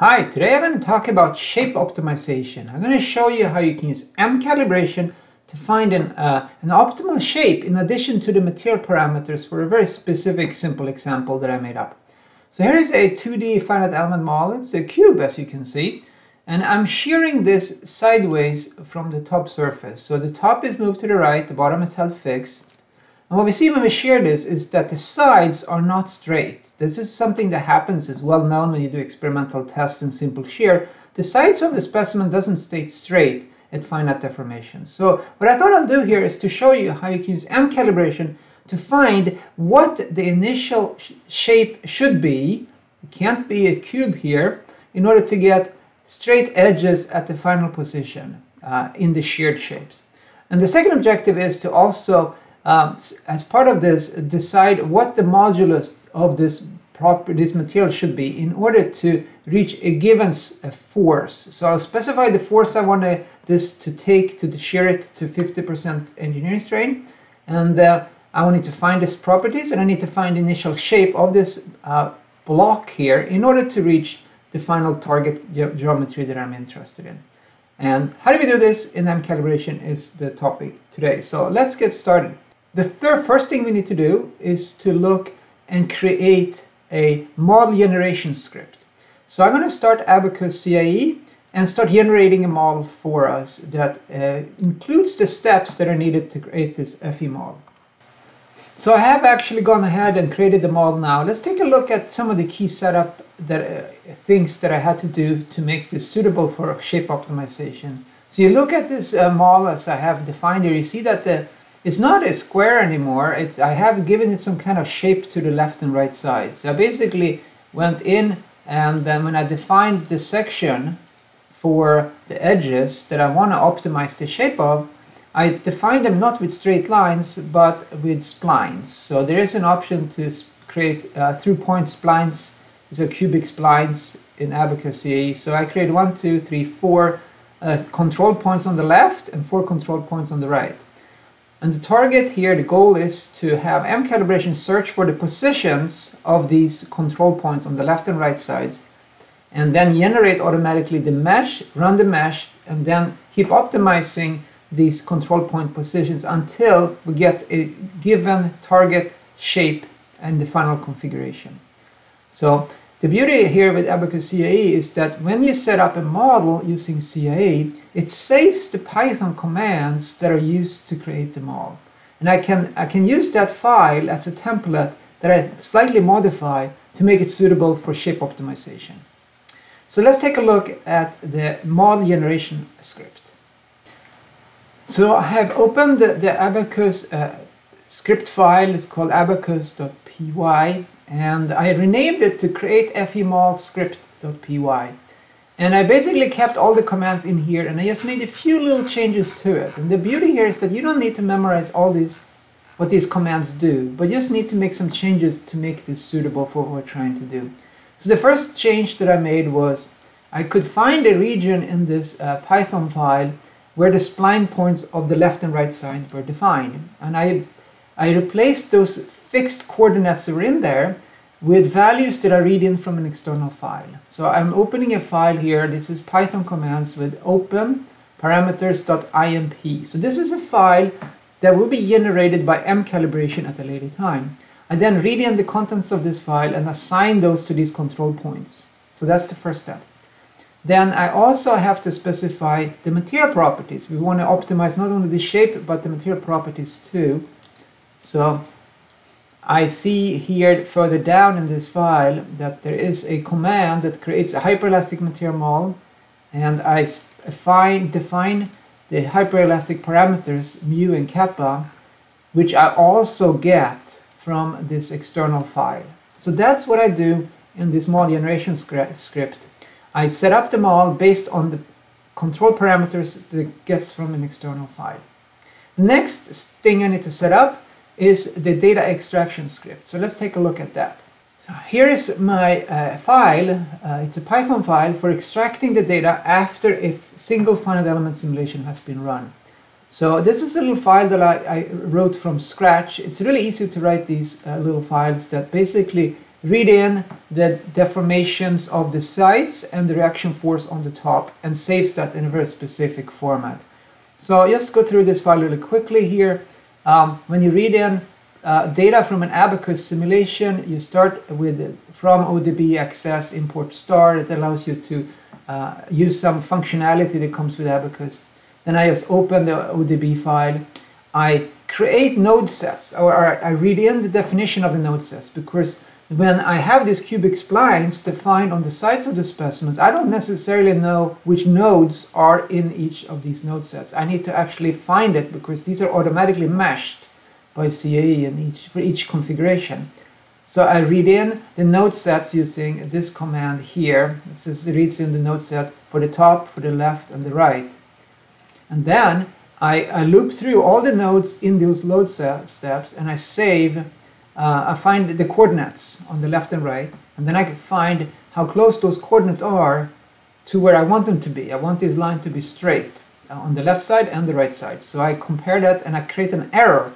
Hi, today I'm going to talk about shape optimization. I'm going to show you how you can use MCalibration to find an, uh, an optimal shape in addition to the material parameters for a very specific simple example that I made up. So here is a 2D finite element model. It's a cube as you can see. And I'm shearing this sideways from the top surface. So the top is moved to the right, the bottom is held fixed. And what we see when we shear this is that the sides are not straight. This is something that happens, is well known when you do experimental tests in simple shear. The sides of the specimen doesn't stay straight at finite deformation. So what I thought I'll do here is to show you how you can use MCalibration to find what the initial sh shape should be. It can't be a cube here in order to get straight edges at the final position uh, in the sheared shapes. And the second objective is to also um, as part of this, decide what the modulus of this this material should be in order to reach a given force. So I'll specify the force I want this to take to shear it to 50% engineering strain. And uh, I need to find its properties and I need to find the initial shape of this uh, block here in order to reach the final target ge geometry that I'm interested in. And how do we do this in MCalibration is the topic today. So let's get started. The third, first thing we need to do is to look and create a model generation script. So I'm going to start Abaqus CAE and start generating a model for us that uh, includes the steps that are needed to create this FE model. So I have actually gone ahead and created the model now. Let's take a look at some of the key setup that uh, things that I had to do to make this suitable for shape optimization. So you look at this uh, model as I have defined here, you see that the it's not a square anymore. It's, I have given it some kind of shape to the left and right side. So I basically went in and then when I defined the section for the edges that I want to optimize the shape of, I defined them not with straight lines, but with splines. So there is an option to create uh, through point splines, so cubic splines in Abaqus CAE. So I create one, two, three, four uh, control points on the left and four control points on the right. And the target here, the goal is to have MCalibration search for the positions of these control points on the left and right sides and then generate automatically the mesh, run the mesh, and then keep optimizing these control point positions until we get a given target shape and the final configuration. So the beauty here with Abaqus CAE is that when you set up a model using CAE, it saves the Python commands that are used to create the model. And I can, I can use that file as a template that I slightly modify to make it suitable for shape optimization. So let's take a look at the model generation script. So I have opened the, the Abaqus uh, script file. It's called abaqus.py, and I renamed it to create. And I basically kept all the commands in here and I just made a few little changes to it. And the beauty here is that you don't need to memorize all these what these commands do, but just need to make some changes to make this suitable for what we're trying to do. So the first change that I made was I could find a region in this uh, Python file where the spline points of the left and right side were defined. And I I replaced those fixed coordinates that were in there with values that I read in from an external file. So I'm opening a file here. This is Python commands with open parameters.imp. So this is a file that will be generated by MCalibration at a later time. I then read in the contents of this file and assign those to these control points. So that's the first step. Then I also have to specify the material properties. We want to optimize not only the shape, but the material properties too. So I see here further down in this file that there is a command that creates a hyperelastic material model and I define the hyperelastic parameters mu and kappa which I also get from this external file. So that's what I do in this model generation script. I set up the model based on the control parameters that gets from an external file. The next thing I need to set up is the data extraction script. So let's take a look at that. So here is my uh, file. Uh, it's a Python file for extracting the data after a single finite element simulation has been run. So this is a little file that I, I wrote from scratch. It's really easy to write these uh, little files that basically read in the deformations of the sides and the reaction force on the top and saves that in a very specific format. So I'll just go through this file really quickly here. Um, when you read in uh, data from an Abaqus simulation, you start with from ODB access import star. It allows you to uh, use some functionality that comes with Abaqus. Then I just open the ODB file. I create node sets, or, or I read in the definition of the node sets because when I have these cubic splines defined on the sides of the specimens, I don't necessarily know which nodes are in each of these node sets. I need to actually find it because these are automatically meshed by CAE in each, for each configuration. So I read in the node sets using this command here. This says it reads in the node set for the top, for the left, and the right. And then I, I loop through all the nodes in those load steps and I save uh, I find the coordinates on the left and right, and then I can find how close those coordinates are to where I want them to be. I want this line to be straight uh, on the left side and the right side. So I compare that and I create an error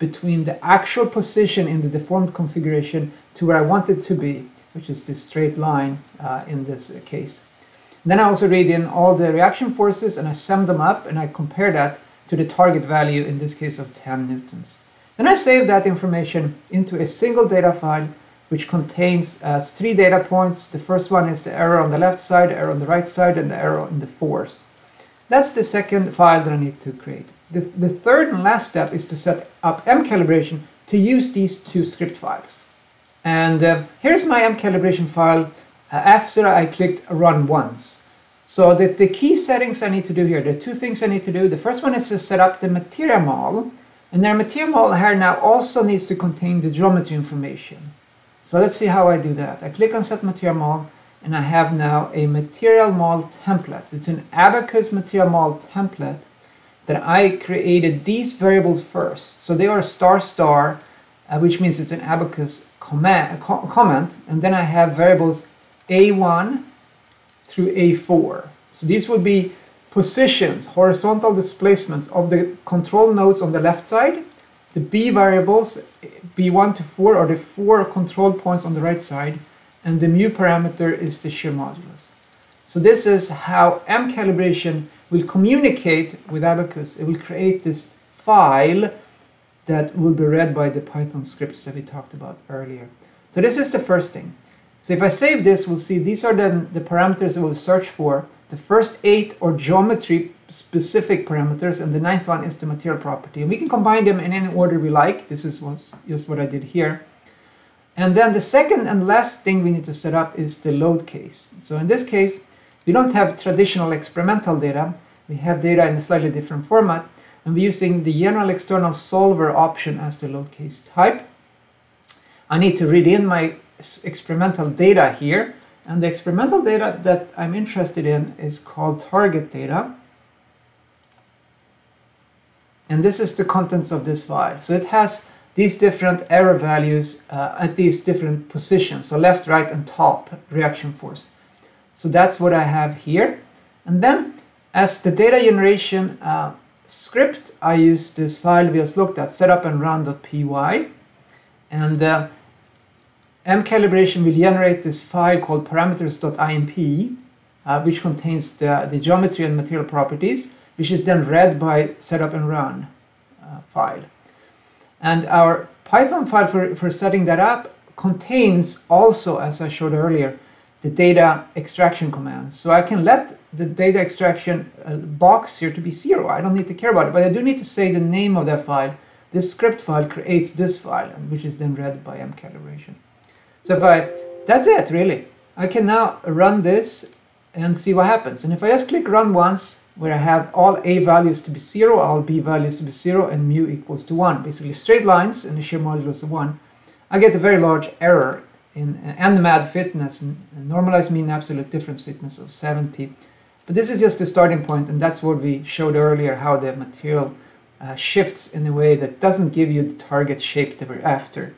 between the actual position in the deformed configuration to where I want it to be, which is this straight line uh, in this case. And then I also read in all the reaction forces and I sum them up and I compare that to the target value, in this case of 10 newtons. Then I save that information into a single data file which contains uh, three data points. The first one is the error on the left side, error on the right side, and the error in the force. That's the second file that I need to create. The, the third and last step is to set up MCalibration to use these two script files. And uh, here's my MCalibration file uh, after I clicked run once. So the, the key settings I need to do here, the two things I need to do. The first one is to set up the material model and their material model here now also needs to contain the geometry information. So let's see how I do that. I click on set material model and I have now a material model template. It's an Abaqus material model template that I created these variables first. So they are star star, uh, which means it's an Abaqus comment, comment, and then I have variables A1 through A4. So these would be positions, horizontal displacements of the control nodes on the left side. The B variables, B1 to 4, are the four control points on the right side. And the mu parameter is the shear modulus. So this is how MCalibration will communicate with Abaqus. It will create this file that will be read by the Python scripts that we talked about earlier. So this is the first thing. So if I save this, we'll see these are then the parameters that we'll search for the first eight are geometry specific parameters, and the ninth one is the material property. And we can combine them in any order we like. This is just what I did here. And then the second and last thing we need to set up is the load case. So in this case, we don't have traditional experimental data. We have data in a slightly different format. And we're using the general external solver option as the load case type. I need to read in my experimental data here. And the experimental data that I'm interested in is called target data. And this is the contents of this file. So it has these different error values uh, at these different positions. So left, right, and top reaction force. So that's what I have here. And then as the data generation uh, script, I use this file we just looked at, setup and run.py. And uh, MCalibration will generate this file called parameters.imp, uh, which contains the, the geometry and material properties, which is then read by setup and run uh, file. And our Python file for, for setting that up contains also, as I showed earlier, the data extraction commands. So I can let the data extraction uh, box here to be zero. I don't need to care about it, but I do need to say the name of that file. This script file creates this file, which is then read by MCalibration. So if I, that's it really. I can now run this and see what happens. And if I just click run once, where I have all A values to be zero, all B values to be zero, and mu equals to one, basically straight lines and the shear modulus of one, I get a very large error in NMAD fitness, and normalized mean absolute difference fitness of 70. But this is just the starting point, and that's what we showed earlier, how the material uh, shifts in a way that doesn't give you the target shape that we're after.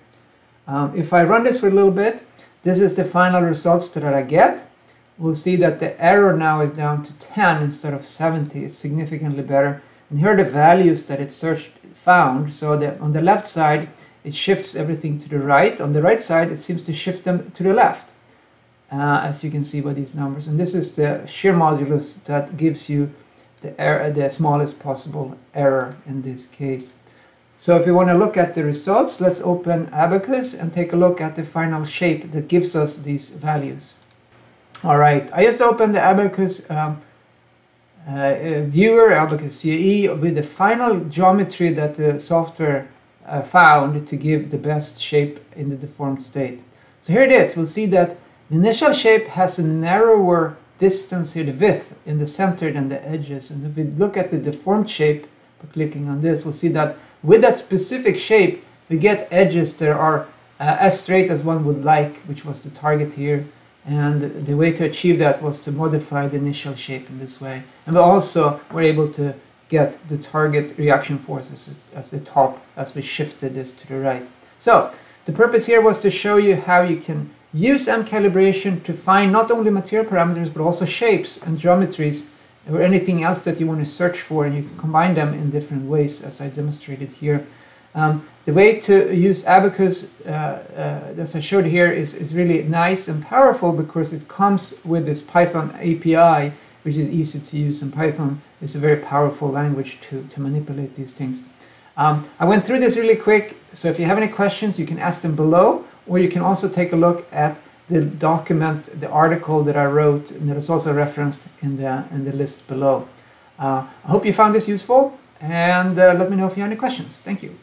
Um, if I run this for a little bit, this is the final results that I get. We'll see that the error now is down to 10 instead of 70. It's significantly better. And here are the values that it searched found. So that on the left side, it shifts everything to the right. On the right side, it seems to shift them to the left, uh, as you can see by these numbers. And this is the shear modulus that gives you the, error, the smallest possible error in this case. So if you want to look at the results, let's open Abaqus and take a look at the final shape that gives us these values. All right, I just opened the Abaqus um, uh, viewer, Abaqus CAE, with the final geometry that the software uh, found to give the best shape in the deformed state. So here it is. We'll see that the initial shape has a narrower distance here, the width in the center than the edges. And if we look at the deformed shape, by clicking on this, we'll see that with that specific shape, we get edges that are uh, as straight as one would like, which was the target here. And the way to achieve that was to modify the initial shape in this way. And we also were able to get the target reaction forces as the top as we shifted this to the right. So the purpose here was to show you how you can use MCalibration to find not only material parameters but also shapes and geometries or anything else that you want to search for and you can combine them in different ways as I demonstrated here. Um, the way to use Abaqus, uh, uh, as I showed here, is, is really nice and powerful because it comes with this Python API, which is easy to use. And Python is a very powerful language to, to manipulate these things. Um, I went through this really quick, so if you have any questions, you can ask them below, or you can also take a look at the document, the article that I wrote, and that is also referenced in the, in the list below. Uh, I hope you found this useful, and uh, let me know if you have any questions. Thank you.